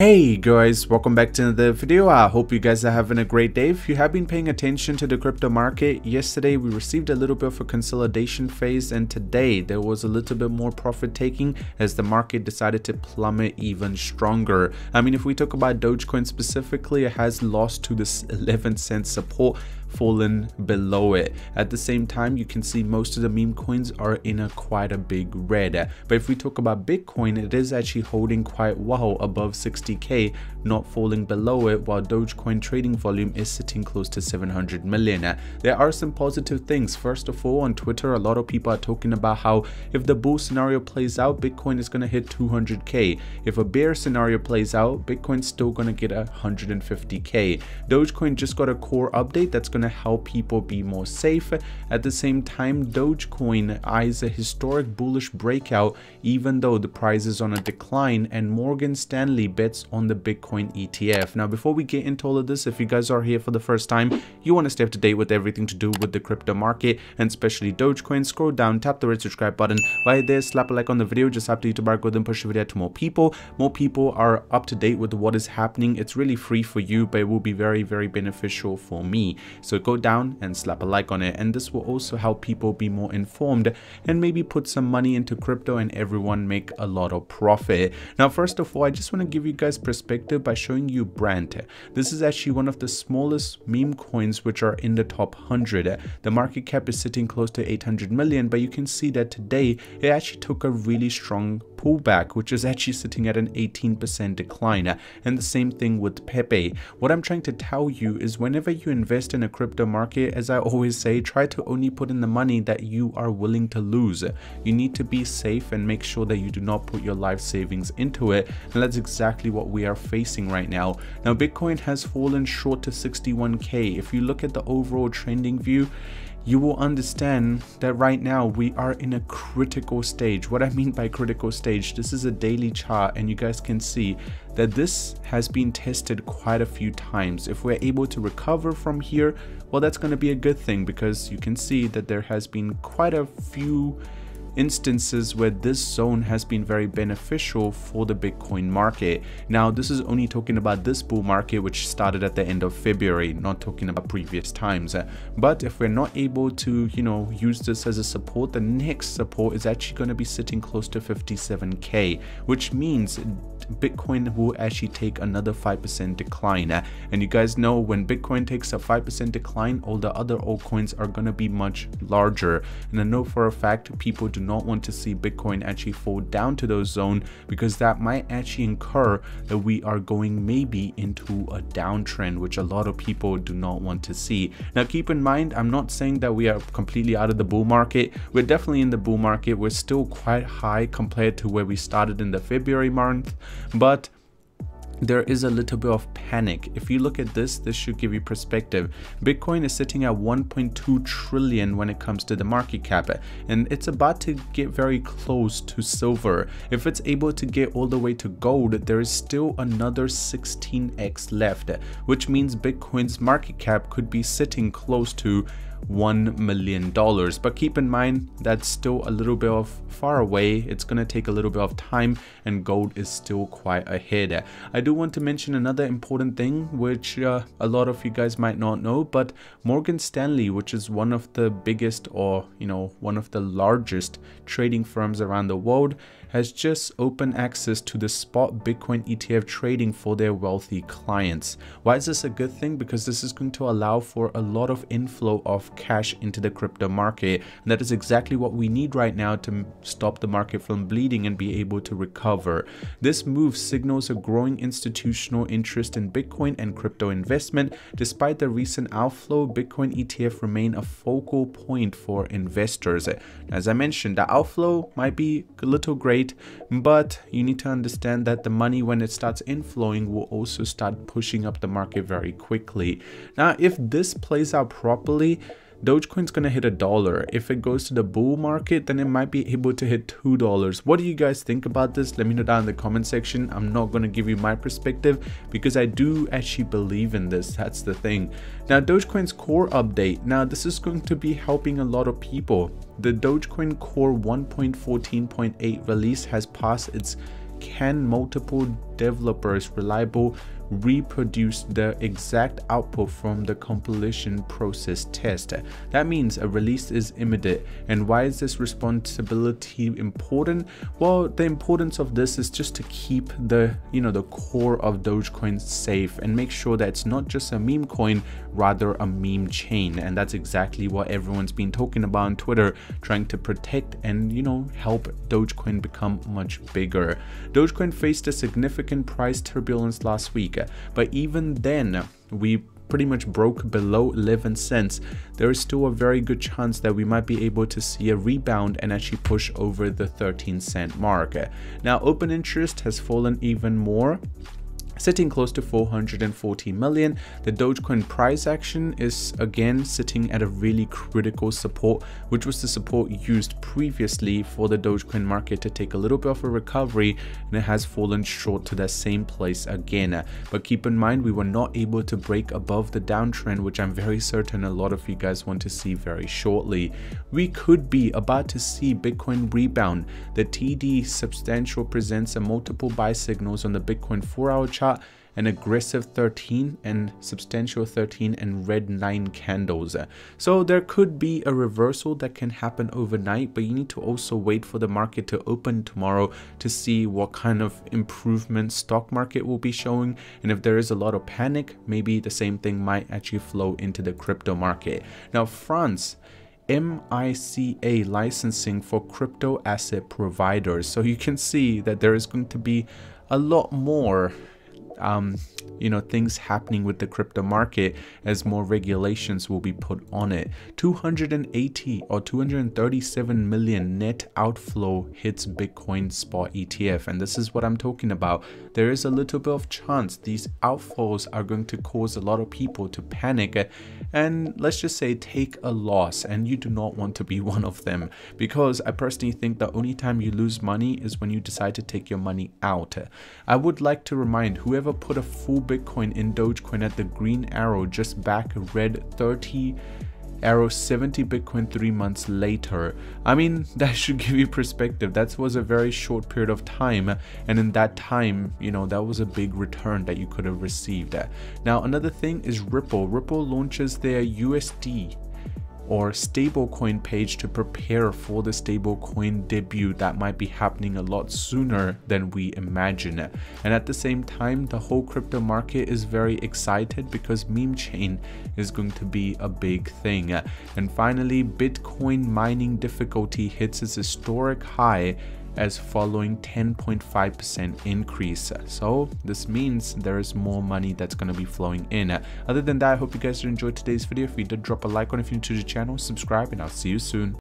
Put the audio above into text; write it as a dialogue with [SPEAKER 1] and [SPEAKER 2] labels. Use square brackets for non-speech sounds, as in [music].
[SPEAKER 1] Hey guys, welcome back to another video. I hope you guys are having a great day. If you have been paying attention to the crypto market, yesterday we received a little bit of a consolidation phase and today there was a little bit more profit taking as the market decided to plummet even stronger. I mean, if we talk about Dogecoin specifically, it has lost to this 11 cent support fallen below it. At the same time, you can see most of the meme coins are in a quite a big red. But if we talk about Bitcoin, it is actually holding quite well above 60k, not falling below it, while Dogecoin trading volume is sitting close to 700 million. There are some positive things. First of all, on Twitter, a lot of people are talking about how if the bull scenario plays out, Bitcoin is going to hit 200k. If a bear scenario plays out, Bitcoin's still going to get 150k. Dogecoin just got a core update that's going to help people be more safe. At the same time, Dogecoin eyes a historic bullish breakout even though the price is on a decline and Morgan Stanley bets on the Bitcoin ETF. Now, before we get into all of this, if you guys are here for the first time, you want to stay up to date with everything to do with the crypto market and especially Dogecoin, scroll down, tap the red subscribe button. While there, slap a like on the video, just have to YouTube algorithm push the video to more people. More people are up to date with what is happening. It's really free for you, but it will be very, very beneficial for me. So so go down and slap a like on it and this will also help people be more informed and maybe put some money into crypto and everyone make a lot of profit. Now first of all I just want to give you guys perspective by showing you Brand. This is actually one of the smallest meme coins which are in the top 100. The market cap is sitting close to 800 million but you can see that today it actually took a really strong pullback, which is actually sitting at an 18% decline. And the same thing with Pepe. What I'm trying to tell you is whenever you invest in a crypto market, as I always say, try to only put in the money that you are willing to lose. You need to be safe and make sure that you do not put your life savings into it. And that's exactly what we are facing right now. Now, Bitcoin has fallen short to 61K. If you look at the overall trending view, you will understand that right now we are in a critical stage. What I mean by critical stage, this is a daily chart and you guys can see that this has been tested quite a few times. If we're able to recover from here, well, that's going to be a good thing because you can see that there has been quite a few instances where this zone has been very beneficial for the Bitcoin market. Now, this is only talking about this bull market, which started at the end of February, not talking about previous times. Uh, but if we're not able to, you know, use this as a support, the next support is actually going to be sitting close to 57K, which means Bitcoin will actually take another 5% decline. Uh, and you guys know when Bitcoin takes a 5% decline, all the other altcoins are going to be much larger. And I know for a fact people do not want to see Bitcoin actually fall down to those zone because that might actually incur that we are going maybe into a downtrend, which a lot of people do not want to see. Now keep in mind, I'm not saying that we are completely out of the bull market. We're definitely in the bull market. We're still quite high compared to where we started in the February month, but there is a little bit of panic. If you look at this, this should give you perspective. Bitcoin is sitting at 1.2 trillion when it comes to the market cap, and it's about to get very close to silver. If it's able to get all the way to gold, there is still another 16x left, which means Bitcoin's market cap could be sitting close to $1 million. But keep in mind, that's still a little bit of far away. It's going to take a little bit of time and gold is still quite ahead. I do want to mention another important thing, which uh, a lot of you guys might not know, but Morgan Stanley, which is one of the biggest or, you know, one of the largest trading firms around the world, has just opened access to the spot Bitcoin ETF trading for their wealthy clients. Why is this a good thing? Because this is going to allow for a lot of inflow of cash into the crypto market. And that is exactly what we need right now to stop the market from bleeding and be able to recover. This move signals a growing institutional interest in Bitcoin and crypto investment. Despite the recent outflow, Bitcoin ETF remain a focal point for investors. As I mentioned, the outflow might be a little great, but you need to understand that the money when it starts inflowing will also start pushing up the market very quickly. Now, if this plays out properly, Dogecoin's gonna hit a dollar. If it goes to the bull market, then it might be able to hit two dollars. What do you guys think about this? Let me know down in the comment section. I'm not gonna give you my perspective because I do actually believe in this. That's the thing. Now, Dogecoin's core update. Now, this is going to be helping a lot of people. The Dogecoin Core 1.14.8 release has passed its CAN multiple developers reliable reproduce the exact output from the compilation process test. That means a release is immediate. And why is this responsibility important? Well, the importance of this is just to keep the, you know, the core of Dogecoin safe and make sure that it's not just a meme coin, rather a meme chain. And that's exactly what everyone's been talking about on Twitter, trying to protect and, you know, help Dogecoin become much bigger. Dogecoin faced a significant price turbulence last week, but even then, we pretty much broke below 11 cents, there is still a very good chance that we might be able to see a rebound and actually push over the 13 cent mark. Now, open interest has fallen even more sitting close to 440 million. The Dogecoin price action is again sitting at a really critical support, which was the support used previously for the Dogecoin market to take a little bit of a recovery and it has fallen short to that same place again. But keep in mind, we were not able to break above the downtrend, which I'm very certain a lot of you guys want to see very shortly. We could be about to see Bitcoin rebound. The TD Sequential presents a multiple buy signals on the Bitcoin 4 hour chart an aggressive 13 and sequential 13 and red 9 candles. So there could be a reversal that can happen overnight, but you need to also wait for the market to open tomorrow to see what kind of improvement stock market will be showing. And if there is a lot of panic, maybe the same thing might actually flow into the crypto market. Now, France MICA licensing for crypto asset providers. So you can see that there is going to be a lot more um, you know things happening with the crypto market as more regulations will be put on it. 280 or 237 million net outflow hits bitcoin spot etf and this is what i'm talking about. There is a little bit of chance these outflows are going to cause a lot of people to panic and let's just say take a loss and you do not want to be [laughs] one of them. Because i personally think the only time you lose money is when you decide to take your money out. I would like to remind whoever put a full Bitcoin in Dogecoin at the green arrow just back red 30 arrow 70 bitcoin three months later? I mean [laughs] that should give you perspective. That was a very short period of time and in that time you know that was a big return that you could have received. Now another thing is ripple. Ripple launches their usd or stablecoin page to prepare for the stablecoin debut that might be happening a lot sooner than we imagine. And at the same time, the whole crypto market is very excited because meme chain is going to be a big thing. And finally, Bitcoin mining difficulty hits its historic high as following 10.5% increase. So this means there is more money that's going to be flowing in. Other than that, I hope you guys enjoyed today's video. If you did, drop a like on if you're new to the channel, subscribe, and I'll see you soon.